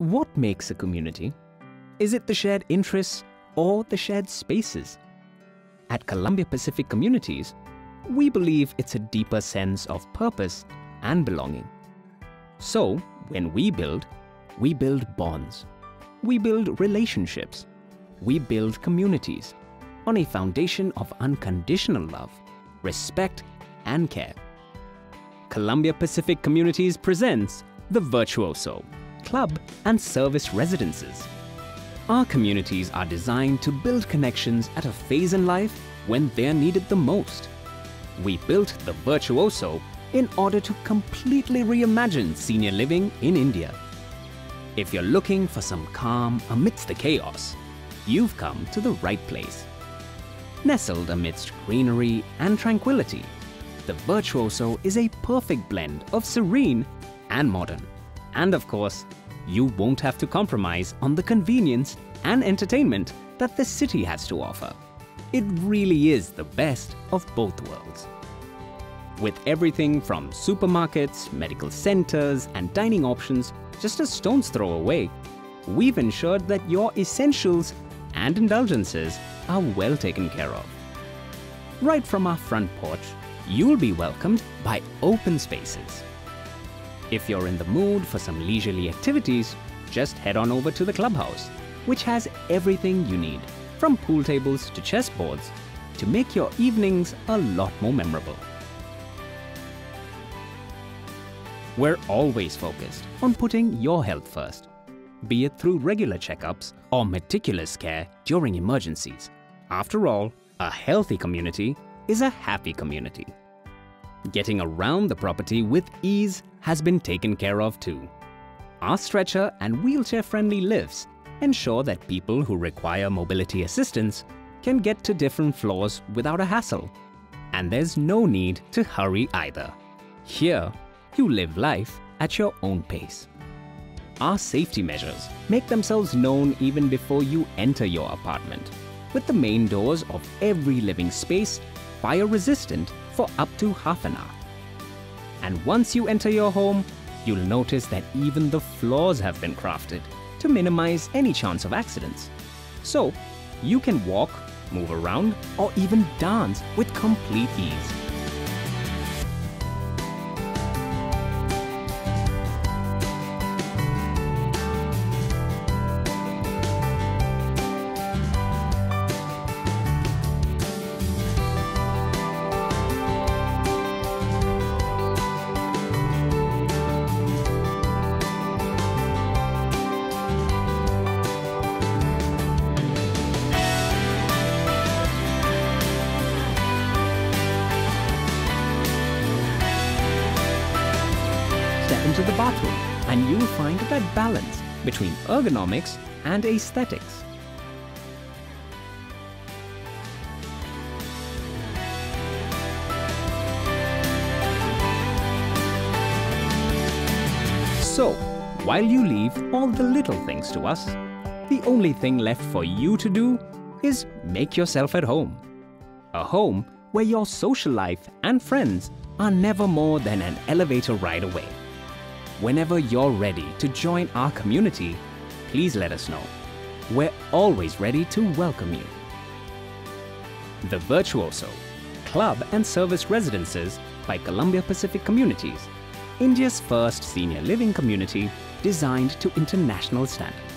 What makes a community? Is it the shared interests or the shared spaces? At Columbia Pacific Communities, we believe it's a deeper sense of purpose and belonging. So, when we build, we build bonds. We build relationships. We build communities on a foundation of unconditional love, respect, and care. Columbia Pacific Communities presents The Virtuoso Club and Serviced Residences. Our communities are designed to build connections at a phase in life when they're needed the most. We built the Virtuoso in order to completely reimagine senior living in India. If you're looking for some calm amidst the chaos, you've come to the right place. Nestled amidst greenery and tranquility, the Virtuoso is a perfect blend of serene and modern. And of course, you won't have to compromise on the convenience and entertainment that the city has to offer. It really is the best of both worlds. With everything from supermarkets, medical centers, and dining options just a stone's throw away, we've ensured that your essentials and indulgences are well taken care of. Right from our front porch, you'll be welcomed by open spaces. If you're in the mood for some leisurely activities, just head on over to the clubhouse, which has everything you need, from pool tables to chessboards, to make your evenings a lot more memorable. We're always focused on putting your health first, be it through regular checkups or meticulous care during emergencies. After all, a healthy community is a happy community. Getting around the property with ease has been taken care of too. Our stretcher and wheelchair-friendly lifts ensure that people who require mobility assistance can get to different floors without a hassle. And there's no need to hurry either. Here, you live life at your own pace. Our safety measures make themselves known even before you enter your apartment, with the main doors of every living space fire resistant for up to half an hour. And once you enter your home, you'll notice that even the floors have been crafted to minimize any chance of accidents. So, you can walk, move around, or even dance with complete ease. Into the bathroom and you'll find that balance between ergonomics and aesthetics. So, while you leave all the little things to us, the only thing left for you to do is make yourself at home. A home where your social life and friends are never more than an elevator ride away. Whenever you're ready to join our community, please let us know. We're always ready to welcome you. The Virtuoso Club and Serviced Residences by Columbia Pacific Communities, India's first senior living community designed to international standards.